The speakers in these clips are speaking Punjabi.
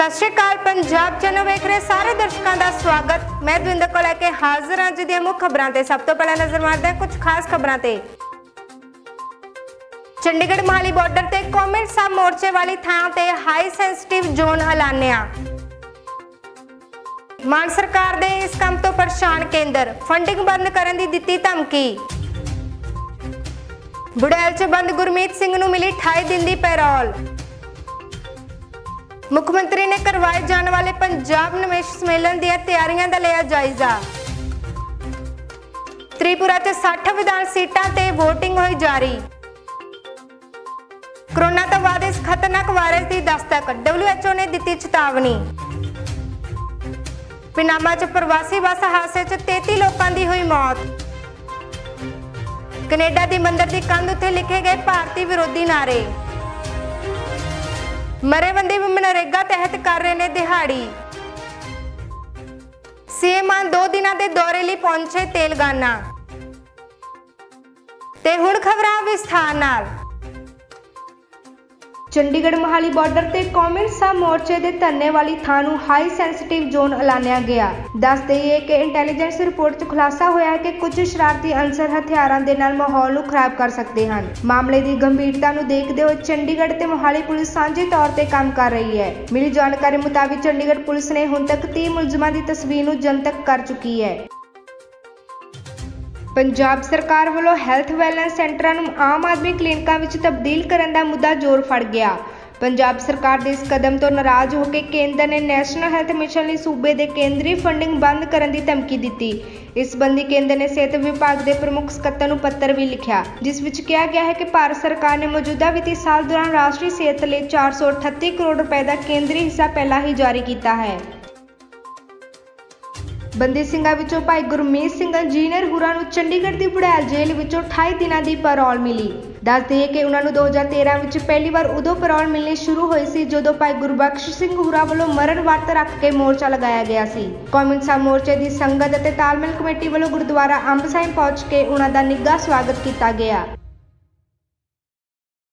ਸਤਿ ਸ਼੍ਰੀ ਅਕਾਲ ਪੰਜਾਬ ਚੈਨਲ ਵੇਖ ਰਹੇ ਸਾਰੇ ਦਰਸ਼ਕਾਂ ਦਾ ਸਵਾਗਤ। ਮੈਂ ਦਵਿੰਦਰ ਕੋਲ ਲੈ ਕੇ ਹਾਜ਼ਰ ਹਾਂ, ਅੱਜ ਦੀਆਂ ਮੁੱਖ ਖਬਰਾਂ ਤੇ ਸਭ ਤੋਂ ਪਹਿਲਾਂ ਨਜ਼ਰ ਮਾਰਦੇ ਹਾਂ ਕੁਝ ਖਾਸ ਖਬਰਾਂ ਤੇ। ਚੰਡੀਗੜ੍ਹ ਮਹਾਲੀ ਬਾਰਡਰ ਤੇ ਕਮਿਊਨਿਟ ਸਬ ਮੋਰਚੇ ਵਾਲੀ ਥਾਂ ਤੇ ਹਾਈ ਸੈਂਸਿਟਿਵ ਜ਼ੋਨ ਐਲਾਨਿਆ। ਮਾਨ ਸਰਕਾਰ ਦੇ ਇਸ ਕੰਮ ਤੋਂ ਪਰੇਸ਼ਾਨ ਕੇਂਦਰ ਫੰਡਿੰਗ ਬੰਦ ਕਰਨ ਦੀ ਦਿੱਤੀ ਧਮਕੀ। ਬੁੜੈਲ 'ਚ ਬੰਦ ਗੁਰਮੀਤ ਸਿੰਘ ਨੂੰ ਮਿਲੀ 28 ਦਿਨ ਦੀ ਪੈਰੋਲ। ਮੁੱਖ ਮੰਤਰੀ ਨੇ ਕਰਵਾਏ ਜਾਣ ਵਾਲੇ ਪੰਜਾਬ ਨਿਵੇਸ਼ ਸੰਮੇਲਨ ਦੀਆਂ ਤਿਆਰੀਆਂ ਦਾ ਲਿਆ ਜਾਇਜ਼ਾ। ਤ੍ਰਿਪੁਰਾ 'ਚ 60 ਵਿਧਾਨ ਸੀਟਾਂ ਤੇ VOTING ਹੋਈ ਜਾਰੀ। ਕਰੋਨਾ ਤੋਂ ਬਾਅਦ ਇਸ ਖਤਰਨਾਕ ਵਾਇਰਸ ਦੀ ਦਸਤਕ WHO ਨੇ ਦਿੱਤੀ ਚੇਤਾਵਨੀ। ਪਿਨਾਮਾ 'ਚ ਪ੍ਰਵਾਸੀ ਬੱਸ ਹਾਦਸੇ 'ਚ 33 ਲੋਕਾਂ ਦੀ ਹੋਈ ਮੌਤ। ਕੈਨੇਡਾ ਦੀ ਮੰਦਰ ਦੀ ਕੰਧ ਉੱਤੇ ਲਿਖੇ ਗਏ ਭਾਰਤੀ ਵਿਰੋਧੀ ਨਾਰੇ ਮਰੇਬੰਦੀ ਮਨਰੇਗਾ ਤਹਿਤ ਕਰ ਰਹੇ ਨੇ ਦਿਹਾੜੀ। ਸੀਐਮ ਮਾਨ ਦੋ ਦਿਨਾਂ ਦੇ ਦੌਰੇ ਲਈ ਪਹੁੰਚੇ ਤੇਲੰਗਾਨਾ। ਤੇ ਹੁਣ ਖਬਰਾਂ ਵਿਸਥਾਰ ਨਾਲ। ਚੰਡੀਗੜ੍ਹ ਮਹਾਲੀ ਬਾਰਡਰ ਤੇ ਕਮਿਊਨਿਸਟ ਸਬ ਮੋਰਚੇ ਦੇ ਧਰਨੇ ਵਾਲੀ ਥਾਂ ਨੂੰ ਹਾਈ ਸੈਂਸਿਟਿਵ ਜ਼ੋਨ ਐਲਾਨਿਆ ਗਿਆ। ਦੱਸ ਦਈਏ ਕਿ ਇੰਟੈਲੀਜੈਂਸ ਰਿਪੋਰਟ 'ਚ ਖੁਲਾਸਾ ਹੋਇਆ ਹੈ ਕਿ ਕੁਝ ਸ਼ਰਾਰਤੀ ਅਨਸਰ ਹਥਿਆਰਾਂ ਦੇ ਨਾਲ ਮਾਹੌਲ ਨੂੰ ਖਰਾਬ ਕਰ ਸਕਦੇ ਹਨ। ਮਾਮਲੇ ਦੀ ਗੰਭੀਰਤਾ ਨੂੰ ਦੇਖਦੇ ਹੋਏ ਚੰਡੀਗੜ੍ਹ ਤੇ ਮੋਹਾਲੀ ਪੁਲਿਸ ਸਾਂਝੇ ਤੌਰ ਤੇ ਕੰਮ ਕਰ ਰਹੀ ਹੈ। ਮਿਲੀ ਜਾਣਕਾਰੀ ਮੁਤਾਬਿਕ ਚੰਡੀਗੜ੍ਹ ਪੁਲਿਸ ਨੇ ਹੁਣ ਤੱਕ 30 ਮੁਲਜ਼ਮਾਂ ਦੀ ਤਸਵੀਰ ਨੂੰ ਜਨਤਕ ਕਰ ਚੁੱਕੀ ਹੈ। ਪੰਜਾਬ ਸਰਕਾਰ ਵੱਲੋਂ ਹੈਲਥ ਵੈਲਨੈਸ ਸੈਂਟਰਾਂ ਨੂੰ ਆਮ ਆਦਮੀ ਕਲੀਨਿਕਾਂ ਵਿੱਚ ਤਬਦੀਲ ਕਰਨ ਦਾ ਮੁੱਦਾ ਜ਼ੋਰ ਫੜ ਗਿਆ। ਪੰਜਾਬ ਸਰਕਾਰ ਦੇ ਇਸ ਕਦਮ ਤੋਂ ਨਾਰਾਜ਼ ਹੋ ਕੇ ਕੇਂਦਰ ਨੇ ਨੈਸ਼ਨਲ ਹੈਲਥ ਮਿਸ਼ਨ ਲਈ ਸੂਬੇ ਦੇ ਕੇਂਦਰੀ ਫੰਡਿੰਗ ਬੰਦ ਕਰਨ ਦੀ ਧਮਕੀ ਦਿੱਤੀ। ਇਸ ਸੰਬੰਧੀ ਕੇਂਦਰ ਨੇ ਸਿਹਤ ਵਿਭਾਗ ਦੇ ਪ੍ਰਮੁੱਖ ਸਕੱਤਰ ਨੂੰ ਪੱਤਰ ਵੀ ਲਿਖਿਆ, ਜਿਸ ਵਿੱਚ ਕਿਹਾ ਗਿਆ ਹੈ ਕਿ ਭਾਰਤ ਸਰਕਾਰ ਨੇ ਮੌਜੂਦਾ ਵਿੱਤੀ ਸਾਲ ਦੌਰਾਨ ਰਾਸ਼ਟਰੀ ਸਿਹਤ ਲਈ 438 ਕਰੋੜ ਰੁਪਏ ਦਾ ਕੇਂਦਰੀ ਹਿੱਸਾ ਪਹਿਲਾਂ ਹੀ ਜਾਰੀ ਕੀਤਾ ਹੈ। ਬੰਦੀ ਸਿੰਘਾਂ ਵਿੱਚੋਂ ਭਾਈ ਗੁਰਮੀਤ ਸਿੰਘ ਇੰਜੀਨੀਅਰ ਹੁਰਾ ਨੂੰ ਚੰਡੀਗੜ੍ਹ ਦੀ ਬੁੜੈਲ ਜੇਲ੍ਹ ਵਿੱਚੋਂ 28 ਦਿਨਾਂ ਦੀ ਪੈਰੋਲ ਮਿਲੀ। ਦੱਸ ਦਈਏ ਕਿ ਉਹਨਾਂ ਨੂੰ 2013 ਵਿੱਚ ਪਹਿਲੀ ਵਾਰ ਉਦੋਂ ਪੈਰੋਲ ਮਿਲਣੀ ਸ਼ੁਰੂ ਹੋਈ ਸੀ ਜਦੋਂ ਭਾਈ ਗੁਰਬਖਸ਼ ਸਿੰਘ ਹੁਰਾ ਵੱਲੋਂ ਮਰਨ ਵਰਤ ਰੱਖ ਕੇ ਮੋਰਚਾ ਲਗਾਇਆ ਗਿਆ ਸੀ। ਕੌਮੀ ਸਾਹਿਬ ਮੋਰਚੇ ਦੀ ਸੰਗਤ ਅਤੇ ਤਾਲਮੇਲ ਕਮੇਟੀ ਵੱਲੋਂ ਗੁਰਦੁਆਰਾ ਅੰਬ ਸਾਹਿਬ ਪਹੁੰਚ ਕੇ ਉਹਨਾਂ ਦਾ ਨਿੱਘਾ ਸਵਾਗਤ ਕੀਤਾ ਗਿਆ।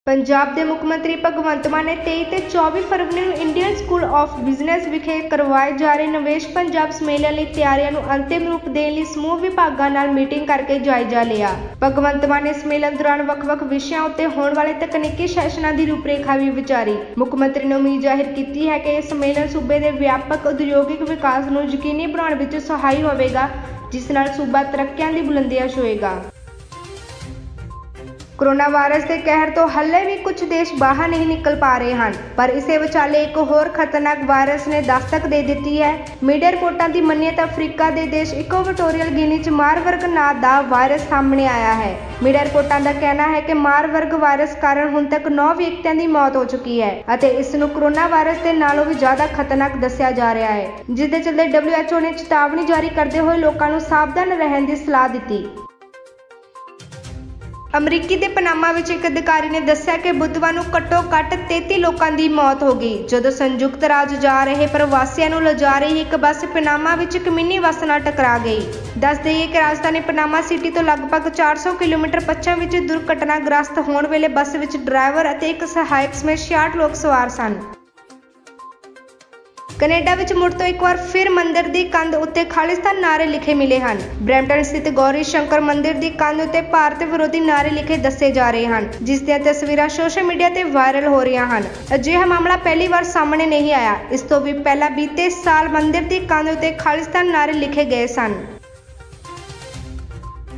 ਪੰਜਾਬ ਦੇ ਮੁੱਖ ਮੰਤਰੀ ਭਗਵੰਤ ਮਾਨ ਨੇ 23 ਤੇ 24 ਫਰਵਰੀ ਨੂੰ ਇੰਡੀਅਨ ਸਕੂਲ ਆਫ ਬਿਜ਼ਨਸ ਵਿਖੇ ਕਰਵਾਏ ਜਾ ਰਹੇ ਨਿਵੇਸ਼ ਪੰਜਾਬ ਸਮੇਲਨ ਲਈ ਤਿਆਰੀਆਂ ਨੂੰ ਅੰਤਿਮ ਰੂਪ ਦੇਣ ਲਈ ਸਮੂਹ ਵਿਭਾਗਾਂ ਨਾਲ ਮੀਟਿੰਗ ਕਰਕੇ ਜਾਇਜ਼ਾ ਲਿਆ। ਭਗਵੰਤ ਮਾਨ ਨੇ ਸਮੇਲਨ ਦੌਰਾਨ ਵੱਖ-ਵੱਖ ਵਿਸ਼ਿਆਂ ਉੱਤੇ ਹੋਣ ਵਾਲੇ ਤਕਨੀਕੀ ਸੈਸ਼ਨਾਂ ਦੀ ਰੂਪਰੇਖਾ ਵੀ ਵਿਚਾਰੀ। ਮੁੱਖ ਮੰਤਰੀ ਨੇ ਉਮੀਦ ਜ਼ਾਹਿਰ ਕੀਤੀ ਹੈ ਕਿ ਇਹ ਸਮੇਲਨ ਸੂਬੇ ਦੇ ਵਿਆਪਕ ਉਦਯੋਗਿਕ ਵਿਕਾਸ ਨੂੰ ਯਕੀਨੀ ਬਣਾਉਣ ਵਿੱਚ ਸਹਾਈ ਹੋਵੇਗਾ, ਜਿਸ ਨਾਲ ਸੂਬਾ ਤਰੱਕੀਆਂ ਦੀ ਬੁਲੰਦੀਆਂ ਛੂਹੇਗਾ ਕੋਰੋਨਾ ਵਾਇਰਸ ਦੇ ਕਹਿਰ ਤੋਂ ਹੱਲੇ ਵੀ ਕੁਝ ਦੇਸ਼ ਬਾਹਰ ਨਹੀਂ ਨਿਕਲ ਪਾ ਰਹੇ ਹਨ, ਪਰ ਇਸੇ ਵਿਚਾਲੇ ਇੱਕ ਹੋਰ ਖਤਰਨਾਕ ਵਾਇਰਸ ਨੇ ਦਸਤਕ ਦੇ ਦਿੱਤੀ ਹੈ। ਮੀਡੀਆ ਰਿਪੋਰਟਾਂ ਦੀ ਮੰਨੀਏ ਤਾਂ ਅਫਰੀਕਾ ਦੇ ਦੇਸ਼ ਇਕੁਆਟੋਰੀਅਲ ਗਿਨੀ 'ਚ ਮਾਰਵਰਗ ਨਾਂ ਦਾ ਵਾਇਰਸ ਸਾਹਮਣੇ ਆਇਆ ਹੈ। ਮੀਡੀਆ ਰਿਪੋਰਟਾਂ ਦਾ ਕਹਿਣਾ ਹੈ ਕਿ ਮਾਰਵਰਗ ਵਾਇਰਸ ਕਾਰਨ ਹੁਣ ਤੱਕ 9 ਵਿਅਕਤੀਆਂ ਦੀ ਮੌਤ ਹੋ ਚੁੱਕੀ ਹੈ ਅਤੇ ਇਸ ਨੂੰ ਕੋਰੋਨਾ ਵਾਇਰਸ ਦੇ ਨਾਲੋਂ ਵੀ ਜ਼ਿਆਦਾ ਖਤਰਨਾਕ ਦੱਸਿਆ ਜਾ ਰਿਹਾ ਹੈ। ਜਿਸ ਦੇ ਚਲਦੇ WHO ਨੇ ਚੇਤਾਵਨੀ ਜਾਰੀ ਕਰਦੇ ਹੋਏ ਲੋਕਾਂ ਨੂੰ ਸਾਵਧਾਨ ਰਹਿਣ ਦੀ ਸਲਾਹ ਦਿੱਤੀ। ਅਮਰੀਕੀ ਦੇ ਪਨਾਮਾ ਵਿੱਚ ਇੱਕ ਅਧਿਕਾਰੀ ਨੇ ਦੱਸਿਆ ਕਿ ਬੁੱਧਵਾਰ ਨੂੰ ਘੱਟੋ-ਘੱਟ 33 ਲੋਕਾਂ ਦੀ ਮੌਤ ਹੋ ਗਈ। ਜਦੋਂ ਸੰਯੁਕਤ ਰਾਜ ਜਾ ਰਹੇ ਪ੍ਰਵਾਸੀਆਂ ਨੂੰ ਲਿਜਾ ਰਹੀ ਇੱਕ ਬੱਸ ਪਨਾਮਾ ਵਿੱਚ ਇੱਕ ਮਿੰਨੀ ਬੱਸ ਨਾਲ ਟਕਰਾ ਗਈ। ਦੱਸ ਦਈਏ ਕਿ ਰਾਜਧਾਨੀ ਪਨਾਮਾ ਸਿਟੀ ਤੋਂ ਲਗਭਗ 400 ਕਿਲੋਮੀਟਰ ਪੱਛਮ ਵਿੱਚ ਦੁਰਘਟਨਾਗ੍ਰਸਤ ਹੋਣ ਵੇਲੇ ਬੱਸ ਵਿੱਚ ਡਰਾਈਵਰ ਅਤੇ ਇੱਕ ਸਹਾਇਕ ਸਮੇਤ 66 ਲੋਕ ਸਵਾਰ ਸਨ। ਕੈਨੇਡਾ ਵਿੱਚ ਮੁੜ ਤੋਂ ਇੱਕ ਵਾਰ ਫਿਰ ਮੰਦਿਰ ਦੀ ਕੰਧ ਉੱਤੇ ਖਾਲਿਸਤਾਨ ਨਾਰੇ ਲਿਖੇ ਮਿਲੇ ਹਨ। ਬ੍ਰੈਂਪਟਨ ਸਥਿਤ ਗੌਰੀ ਸ਼ੰਕਰ ਮੰਦਿਰ ਦੀ ਕੰਧ ਉੱਤੇ ਭਾਰਤ ਵਿਰੋਧੀ ਨਾਰੇ ਲਿਖੇ ਦੱਸੇ ਜਾ ਰਹੇ ਹਨ, ਜਿਸ ਦੀਆਂ ਤਸਵੀਰਾਂ ਸੋਸ਼ਲ ਮੀਡੀਆ ਤੇ ਵਾਇਰਲ ਹੋ ਰਹੀਆਂ ਹਨ। ਅਜਿਹਾ ਮਾਮਲਾ ਪਹਿਲੀ ਵਾਰ ਸਾਹਮਣੇ ਨਹੀਂ ਆਇਆ। ਇਸ ਤੋਂ ਵੀ ਪਹਿਲਾਂ ਬੀਤੇ ਸਾਲ ਮੰਦਿਰ ਦੀ ਕੰਧ ਉੱਤੇ ਖਾਲਿਸਤਾਨ ਨਾਰੇ ਲਿਖੇ ਗਏ ਸਨ।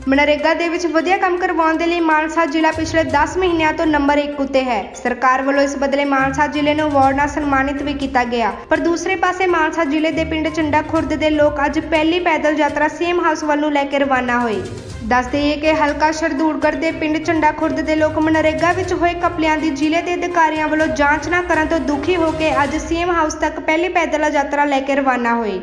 ਮਨਰੇਗਾ ਦੇ ਵਿੱਚ ਵਧੀਆ ਕੰਮ ਕਰਵਾਉਣ ਦੇ ਲਈ ਮਾਨਸਾ ਜ਼ਿਲ੍ਹਾ ਪਿਛਲੇ 10 ਮਹੀਨਿਆਂ ਤੋਂ ਨੰਬਰ 1 ਉੱਤੇ ਹੈ। ਸਰਕਾਰ ਵੱਲੋਂ ਇਸ ਬਦਲੇ ਮਾਨਸਾ ਜ਼ਿਲ੍ਹੇ ਨੂੰ ਅਵਾਰਡ ਨਾਲ ਸਨਮਾਨਿਤ ਵੀ ਕੀਤਾ ਗਿਆ। ਪਰ ਦੂਸਰੇ ਪਾਸੇ ਮਾਨਸਾ ਜ਼ਿਲ੍ਹੇ ਦੇ ਪਿੰਡ ਚੰਡਾ ਖੁਰਦ ਦੇ ਲੋਕ ਅੱਜ ਪਹਿਲੀ ਪੈਦਲ ਯਾਤਰਾ ਸੀਐਮ ਹਾਊਸ ਵੱਲ ਨੂੰ ਲੈ ਕੇ ਰਵਾਨਾ ਹੋਏ। ਦੱਸ ਦਈਏ ਕਿ ਹਲਕਾ ਸ਼ਰਦੂੜਗੜ੍ਹ ਦੇ ਪਿੰਡ ਚੰਡਾ ਖੁਰਦ ਦੇ ਲੋਕ ਮਨਰੇਗਾ ਵਿੱਚ ਹੋਏ ਕਪਲਿਆਂ ਦੀ ਜ਼ਿਲ੍ਹੇ ਦੇ ਅਧਿਕਾਰੀਆਂ ਵੱਲੋਂ ਜਾਂਚ ਨਾ ਕਰਨ ਤੋਂ ਦੁਖੀ ਹੋ ਕੇ ਅੱਜ ਸੀਐਮ ਹਾਊਸ ਤੱਕ ਪਹਿਲੀ ਪੈਦਲ ਯਾਤਰਾ ਲੈ ਕੇ ਰਵਾਨਾ ਹੋਏ।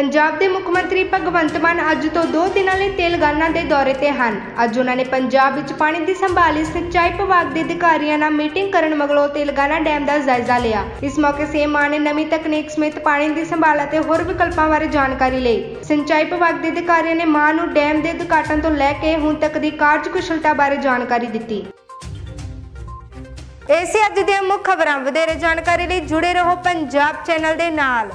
ਪੰਜਾਬ ਦੇ ਮੁੱਖ ਮੰਤਰੀ ਭਗਵੰਤ ਮਾਨ ਅੱਜ ਤੋਂ 2 ਦਿਨਾਂ ਲਈ ਤੇਲੰਗਾਨਾ ਦੇ ਦੌਰੇ ਤੇ ਹਨ। ਅੱਜ ਉਹਨਾਂ ਨੇ ਪੰਜਾਬ ਵਿੱਚ ਪਾਣੀ ਦੀ ਸੰਭਾਲ ਲਈ ਸਿੰਚਾਈ ਵਿਭਾਗ ਦੇ ਅਧਿਕਾਰੀਆਂ ਨਾਲ ਮੀਟਿੰਗ ਕਰਨ ਮਗਰੋਂ ਤੇਲੰਗਾਨਾ ਡੈਮ ਦਾ ਜਾਇਜ਼ਾ ਲਿਆ। ਇਸ ਮੌਕੇ ਸੀਐਮ ਮਾਨ ਨੇ ਨਵੀਂ ਤਕਨੀਕ ਸਮੇਤ ਪਾਣੀ ਦੀ ਸੰਭਾਲ ਅਤੇ ਹੋਰ ਵਿਕਲਪਾਂ ਬਾਰੇ ਜਾਣਕਾਰੀ ਲਈ। ਸਿੰਚਾਈ ਵਿਭਾਗ ਦੇ ਅਧਿਕਾਰੀਆਂ ਨੇ ਮਾਨ ਨੂੰ ਡੈਮ ਦੇ ਉਦਘਾਟਨ ਤੋਂ ਲੈ ਕੇ ਹੁਣ ਤੱਕ ਦੀ ਕਾਰਜਕੁਸ਼ਲਤਾ ਬਾਰੇ ਜਾਣਕਾਰੀ ਦਿੱਤੀ। ਇਹ ਅੱਜ ਦੀਆਂ ਮੁੱਖ ਖਬਰਾਂ। ਵਧੇਰੇ ਜਾਣਕਾਰੀ ਲਈ ਜੁੜੇ ਰਹੋ ਪੰਜਾਬ ਚੈਨਲ ਦੇ ਨਾਲ।